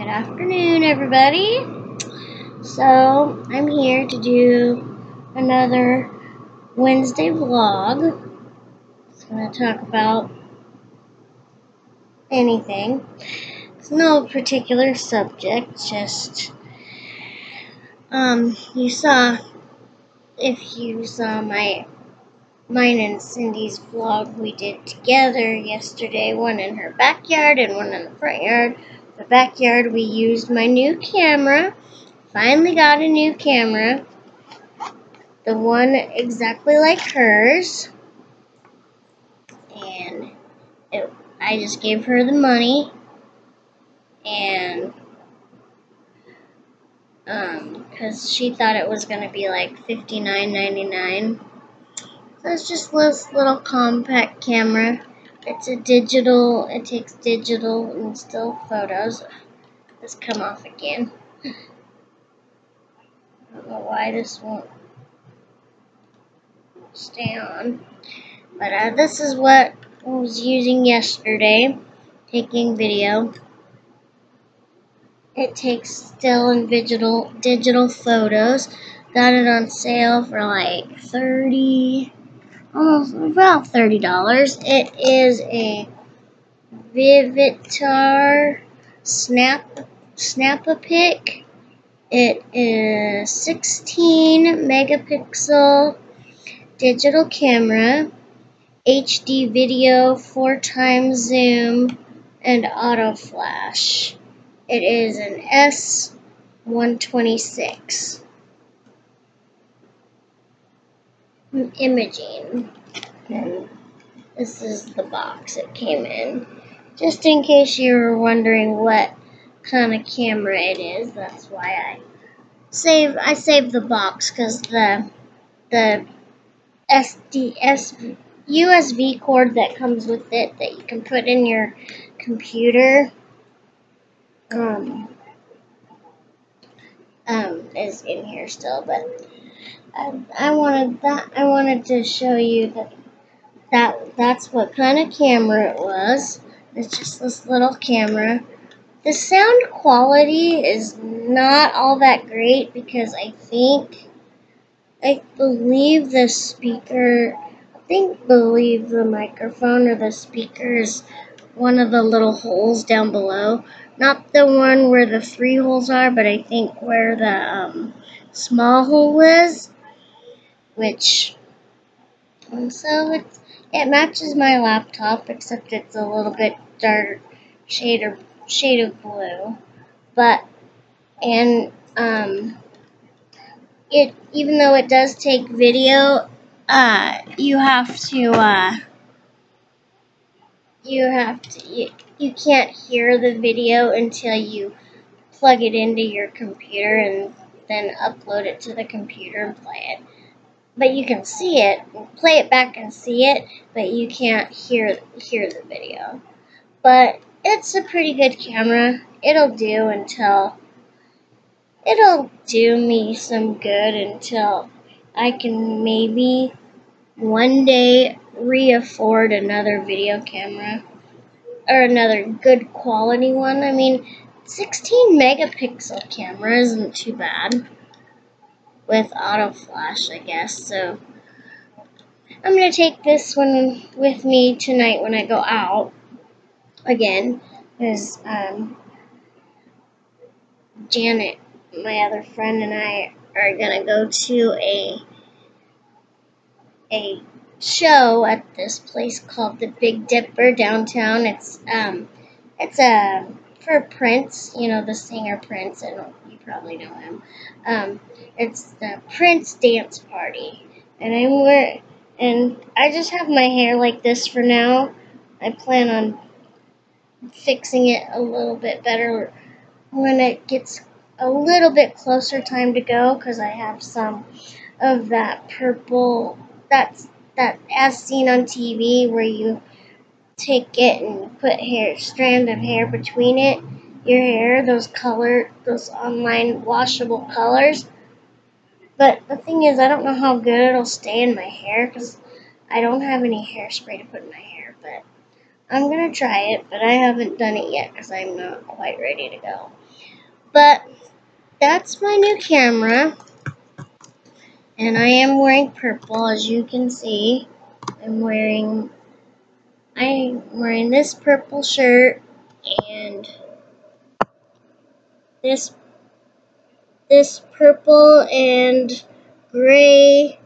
Good afternoon, everybody. So, I'm here to do another Wednesday vlog. It's going to talk about anything. It's no particular subject, just, um, you saw, if you saw my mine and Cindy's vlog we did together yesterday, one in her backyard and one in the front yard. The backyard we used my new camera. Finally got a new camera. The one exactly like hers. And it, I just gave her the money. And um, because she thought it was going to be like $59.99 so it's just this little compact camera. It's a digital, it takes digital and still photos. Let's come off again. I don't know why this won't stay on. But uh, this is what I was using yesterday, taking video. It takes still and digital, digital photos. Got it on sale for like 30 almost about thirty dollars. It is a Vivitar Snap Snap-a-Pic. It is 16 megapixel digital camera, HD video, four times zoom, and auto flash. It is an S126. Imaging. And this is the box it came in. Just in case you were wondering what kind of camera it is, that's why I save I saved the box because the the SDS USB cord that comes with it that you can put in your computer um, um, is in here still, but I, wanted that. I wanted to show you that that that's what kind of camera it was. It's just this little camera. The sound quality is not all that great because I think I believe the speaker I think believe the microphone or the speaker is one of the little holes down below. Not the one where the three holes are, but I think where the um, small hole is which so it it matches my laptop except it's a little bit dark shade of shade of blue. But and um it even though it does take video uh you have to uh you have to you, you can't hear the video until you plug it into your computer and then upload it to the computer and play it but you can see it, play it back and see it, but you can't hear hear the video. But it's a pretty good camera. It'll do until it'll do me some good until I can maybe one day re-afford another video camera or another good quality one. I mean, 16 megapixel camera isn't too bad with auto flash, I guess. So I'm going to take this one with me tonight when I go out again because um, Janet, my other friend, and I are going to go to a a show at this place called the Big Dipper downtown. It's um it's a for Prince, you know, the singer Prince, and you probably know him. Um, it's the Prince Dance Party, and I'm wearing, and I just have my hair like this for now. I plan on fixing it a little bit better when it gets a little bit closer time to go, because I have some of that purple, that's that as seen on TV where you take it and put hair strand of hair between it your hair those color those online washable colors but the thing is i don't know how good it'll stay in my hair because i don't have any hairspray to put in my hair but I'm to try it, but I haven't done it yet because I'm not quite ready to go. But that's my new camera. And I am wearing purple, as you can see. I'm wearing I'm wearing this purple shirt and this this purple and gray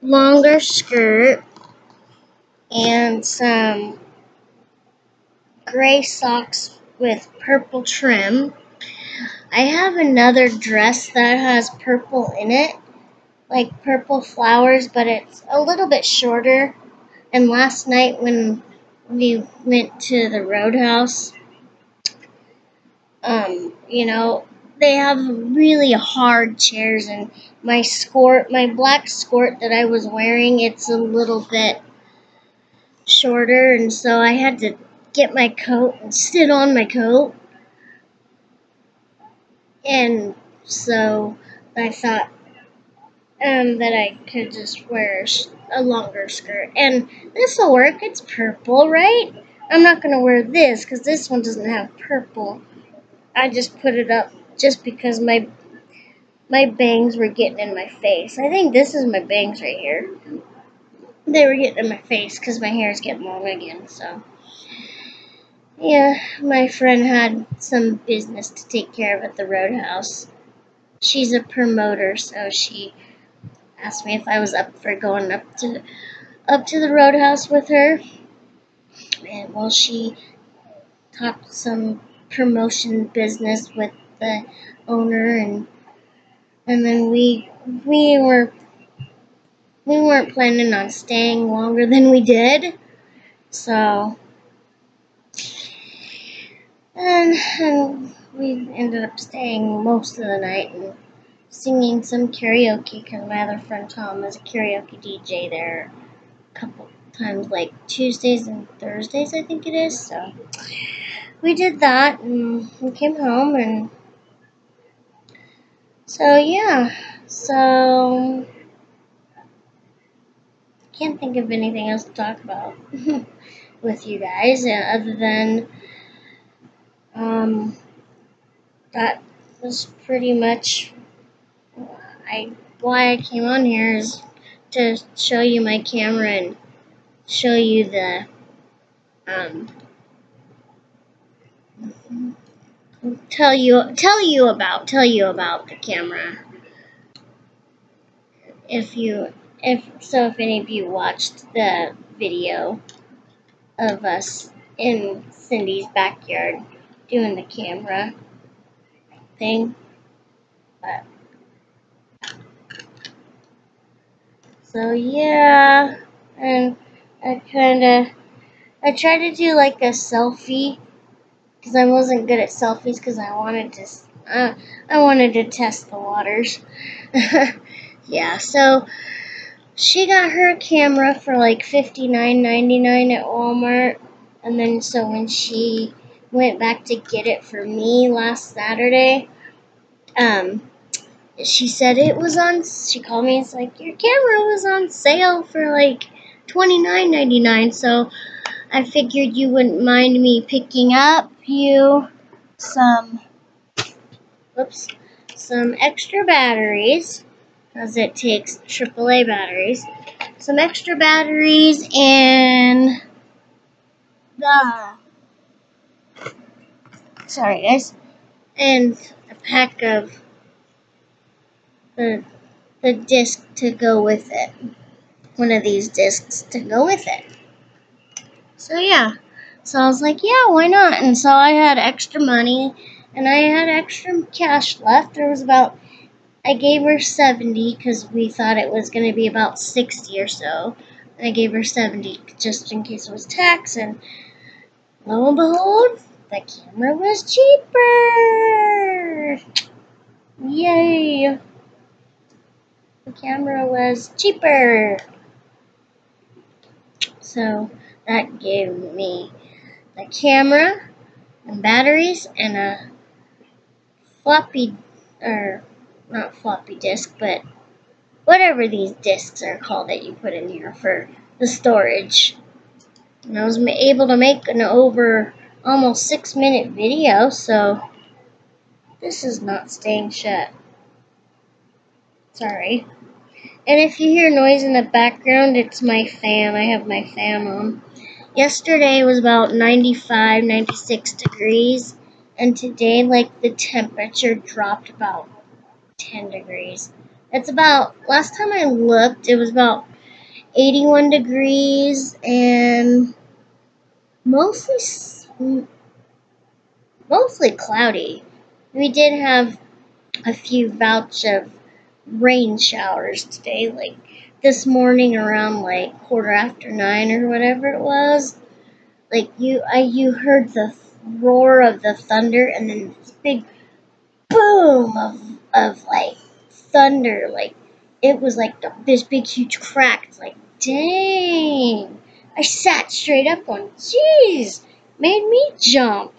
longer skirt and some gray socks with purple trim. I have another dress that has purple in it, like purple flowers, but it's a little bit shorter. And last night when we went to the roadhouse, um, you know, they have really hard chairs and my skirt, my black skirt that I was wearing, it's a little bit shorter and so I had to get my coat and sit on my coat. And so I thought um, that I could just wear a longer skirt. And this will work. It's purple, right? I'm not going to wear this because this one doesn't have purple. I just put it up just because my my bangs were getting in my face. I think this is my bangs right here. They were getting in my face because my hair is getting long again, so. Yeah, my friend had some business to take care of at the roadhouse. She's a promoter, so she asked me if I was up for going up to up to the roadhouse with her. And well, she talked some promotion business with the owner, and and then we we were we weren't planning on staying longer than we did, so and, and we ended up staying most of the night and singing some karaoke because my other friend Tom is a karaoke DJ there a couple times, like Tuesdays and Thursdays, I think it is. So we did that and we came home and so yeah, so I can't think of anything else to talk about with you guys uh, other than um, that was pretty much I why I came on here is to show you my camera and show you the um, tell you tell you about tell you about the camera if you if so if any of you watched the video of us in Cindy's backyard doing the camera thing. But so yeah, and I kind of I tried to do like a selfie because I wasn't good at selfies because I wanted to uh, I wanted to test the waters. yeah, so she got her camera for like fifty nine ninety nine at Walmart, and then so when she went back to get it for me last Saturday. Um, she said it was on. She called me. It's like your camera was on sale for like twenty nine ninety nine. So I figured you wouldn't mind me picking up you some. Oops, some extra batteries, as it takes AAA batteries. Some extra batteries and the sorry guys, and a pack of the, the disc to go with it. One of these discs to go with it. So yeah, so I was like, yeah, why not? And so I had extra money and I had extra cash left. There was about, I gave her 70 because we thought it was going to be about 60 or so. I gave her 70 just in case it was tax and lo and behold, the camera was cheaper! Yay! The camera was cheaper! So that gave me the camera and batteries and a floppy, or not floppy disk, but whatever these discs are called that you put in here for the storage. And I was able to make an over almost six minute video, so this is not staying shut. Sorry. And if you hear noise in the background, it's my fan. I have my fan on. Yesterday was about 95, 96 degrees, and today, like, the temperature dropped about 10 degrees. It's about, last time I looked, it was about 81 degrees and mostly mostly cloudy. We did have a few bouts of rain showers today, like this morning around like quarter after nine or whatever it was. Like you, I you heard the roar of the thunder and then this big boom of of like thunder, like it was like this big huge crack. It's like, dang. I sat straight up on, jeez, made me jump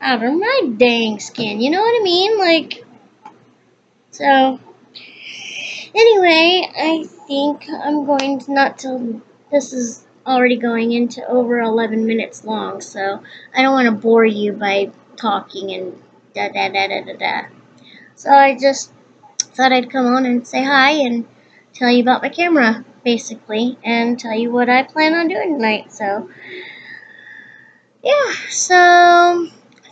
out of my dang skin. You know what I mean? Like, so, anyway, I think I'm going to not till this is already going into over 11 minutes long, so I don't want to bore you by talking and da da da da da da. So I just thought I'd come on and say hi and tell you about my camera, basically, and tell you what I plan on doing tonight. So, yeah, so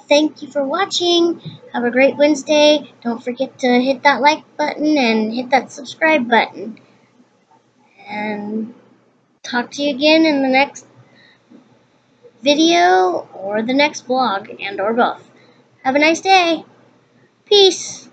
thank you for watching. Have a great Wednesday. Don't forget to hit that like button and hit that subscribe button. And talk to you again in the next video or the next vlog and or both. Have a nice day. Peace.